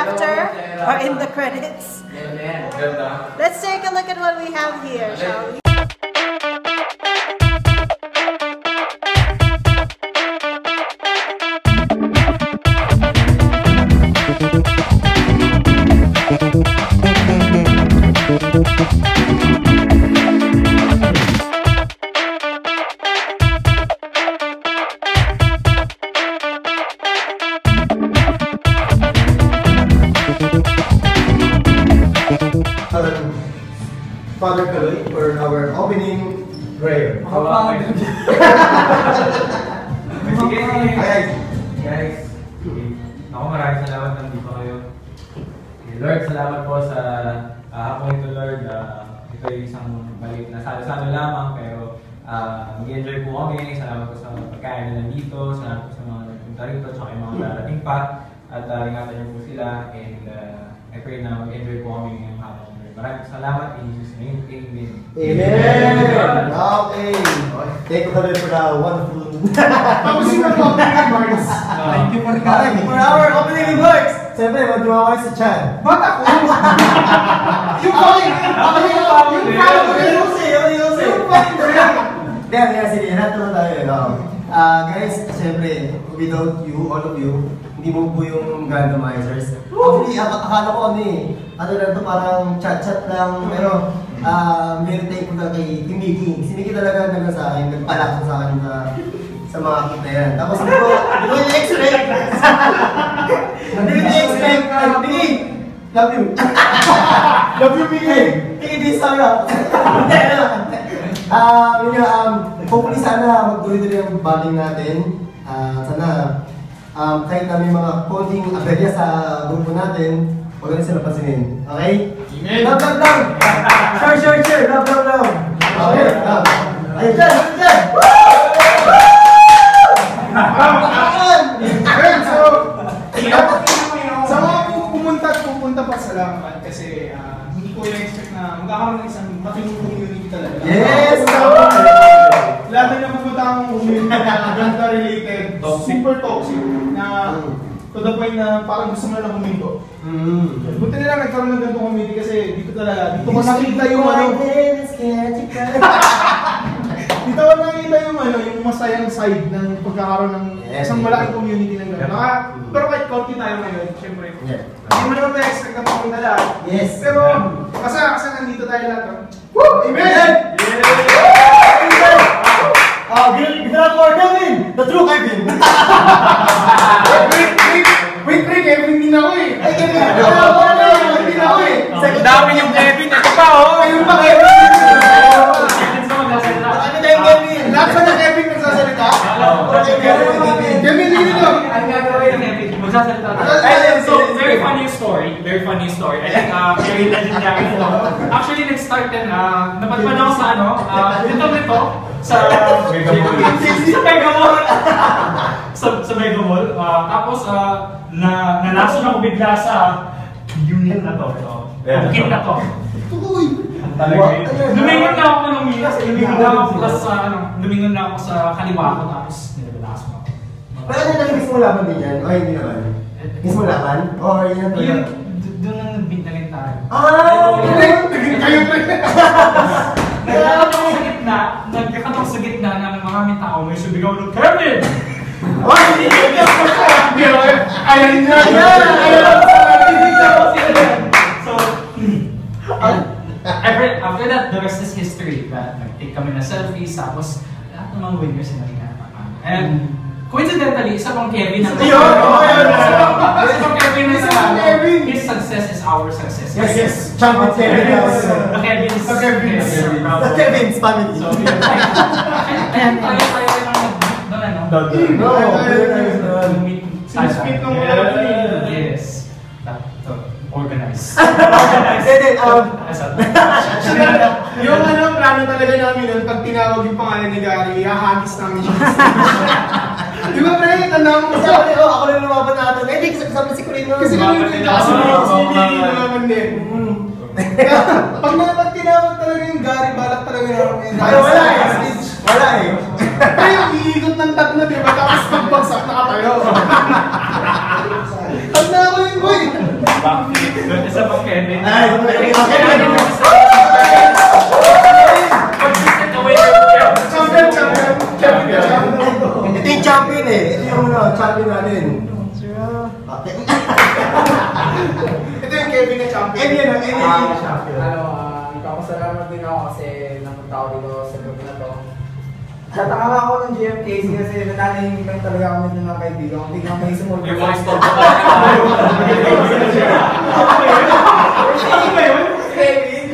after or in the credits. Let's take a look at what we have here, shall we? Sige. Ayan. Guys, ako maraming salamat nandito kayo. Okay, Lord, salamat po sa uh, hapong ito, Lord. Ah, ito yung isang maliit na salo-salo lamang, pero uh, mag-enjoy po kami. Salamat po sa pagkain na nandito. Salamat po sa mga nagpunta rito, tsaka yung mga darating pa. At uh, ingatan niyo po sila. And uh, I pray na mag-enjoy po kami ngayong. Maraming salamat. In Jesus' name, Amen. Amen! Okay. Thank you Kaloy for the wonderful... Tapos yung opening remarks. Thank you for Okay, for our opening remarks! Siyempre, magdiwaway si Chan. Ba't ako? Yung fucking... Ako yung yung fucking... Yung fucking brand. Then, yeah, sige, lahat naman tayo. No? Ah, guys, siyempre, without you, all of you, hindi mo po yung randomizers. Actually, ak akala ko ano eh, ano lang to, parang chat-chat lang, pero ah, very thankful na kay Team Mickey. Si Mickey talaga nag sa akin, nagpalak sa akin sa sa mga kit na yan. Tapos hindi ko, hindi ko in-expect. Hindi ko in-expect. Ay, Mickey! Love you. Love you, Mickey. Mickey, di sana. Ah, yun nga, um, hopefully sana magtuloy-tuloy ang bonding natin. Ah, sana um, kahit na may mga konting aberya sa grupo natin, huwag na sila pansinin. Okay? Amen. Love, love, love! Share, share, share! Love, love, love! Okay, love. Ayun dyan, ayun dyan! Alright, so... Sa mga pu- pumunta at pupunta salamat kasi ah, hindi ko in-expect na magkakaroon ng isang matinong community talaga. Yes! Lahat na yung pupunta akong community na ganda related, super toxic, na to the point na parang gusto mo na lang huminto. Mm. Buti na lang nagkaroon ng ganitong community kasi dito talaga, dito ko nakita yung ano, dito ko nakita yung ano, yung masayang side ng pagkakaroon ng Yes. isang malaking community ng gano'n. Naka, pero kahit konti tayo ngayon, syempre. Yeah. Hindi mo naman na-expect na lahat. Yes. Pero, kasi kasi nandito tayo lahat. Woo! Amen! Ah, give up for Kevin! The true Kevin! Wait, wait, wait, wait, Kevin din ako eh. Ay, Kevin, Kevin din ako eh. Ang dami yung Kevin. Ito pa, oh! Ayun pa, Kevin. Ano na yung Kevin? Lahat ba na Kevin nagsasalita? Kevin, hindi dito. Ang gagawin ng Epic, magsasalita tayo. Ay, So, very funny story. Very funny story. I think, uh, very legendary ito. Actually, nag-start din, uh, napadpad ako sa ano, uh, dito nito, sa sa Mega Mall. sa, sa Mega Mall. Uh, tapos, uh, na, nalason ako bigla sa unit na to. Uh, Bukit na to. Lumingon na ako ng minas. Lumingon na ako plus sa, ano, lumingon na ako sa kaliwa ko. Tapos, nilalakas mo ako. Pero ano lang mismo laban din yan? O hindi naman? Mismo laban? Or yun ang Yun, talaga? d- doon na nagbintalin tayo. Ah! Kayo pa Nagkakatok ako sa gitna, nagkakatok ako sa gitna ng maraming tao, may sumigaw ng Kevin! Oh, hindi! Ayan na. So, and after, after that, the rest is history. Nag-take kami na selfies, tapos lahat ng mga winners na nagkakapan. And coincidentally, isa pang Kevin ang! Oh, ayun! Isa pang- Kevin na Isa pang Kevin! His success is our success. Yes, yes! Champion Kevin! The Kevin's. The Kevin's. The of. Kevin's family! So, yun. Ayan, tayo tayo ang doon ano? No, Sinispeak ng mga Yeah, kapatid. Yes. Organize. Hindi, hindi, um, Yung ano, plano talaga namin nun, pag tinawag yung pangalan ni Gary, hahagis namin siya. Di ba, pre? Tanda mo Kasi kasi ako, oh, ako lang lumaban natin. Eh, di, kasama si Kulino. Kasi Mga yung kapatid kasi ako. si Oo, Billy mga- naman din. Pag na pag tinawag talaga yung Gary, balak talaga namin. Ay, wala eh. Wala eh. Pero yung iikot ng tatlo, di ba? Tapos kayo. Ang dami yun, boy! Backflip. Doon isa pang Kevin. Ay, okay, Okay. Ito yung Kevin na champion. Kevin, Kevin Ah, yung champion. ano, ah, nagpapasalamat din ako kasi napunta ako dito sa gabi na to. Tataka nga ako ng GMKC kasi nananahimik lang talaga kami ng mga kaibigan. Hindi nga may sumulong. Your voice told me. Kevin!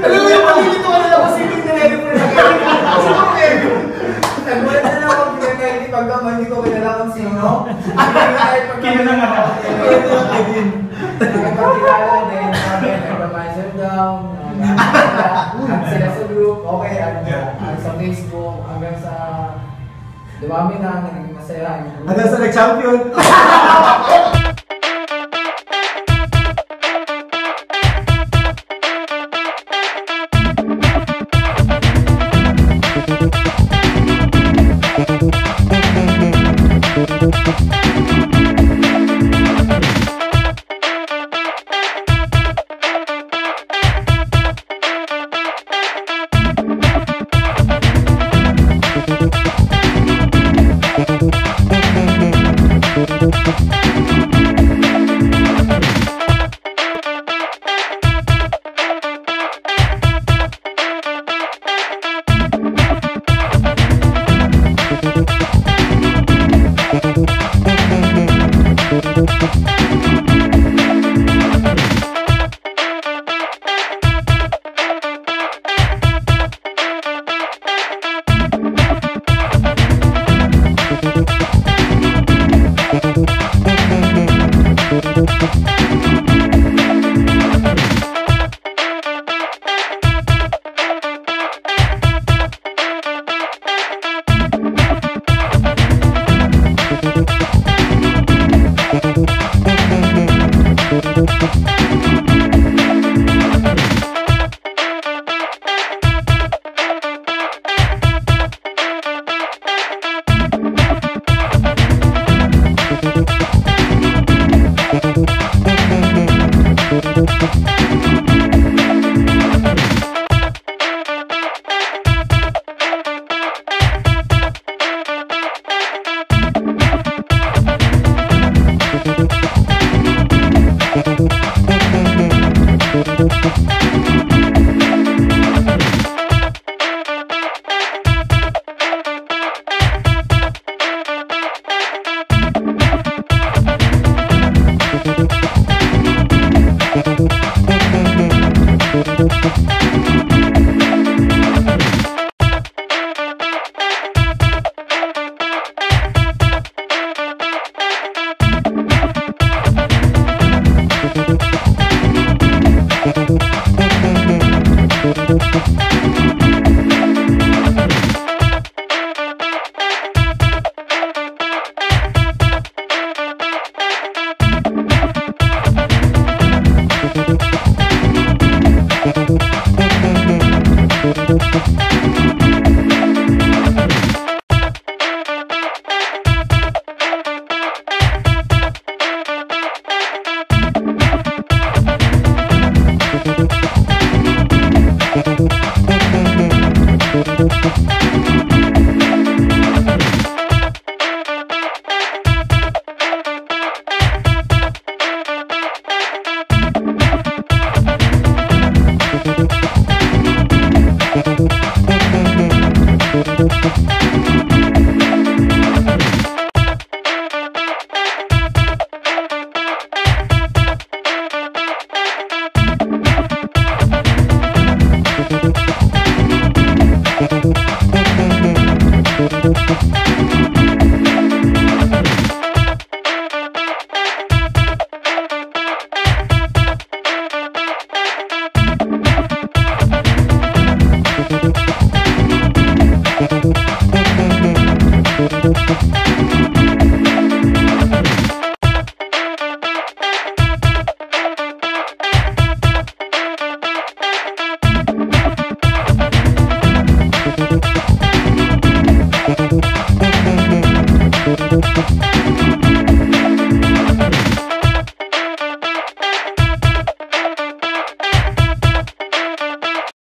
Alam mo yung pagilito ka nila kasi hindi nilagay mo na Kevin. Siguro Kevin. Nagulat na lang ako pinag-ID pagka hindi ko kilala kung sino. Kahit pagka Kilala nga. Kevin. Nakapagkilala din namin, nagpamaster down, at sila sa group, okay, at, at sa Facebook, hanggang sa dumami na, naging masaya. Hanggang sa nag-champion. Thank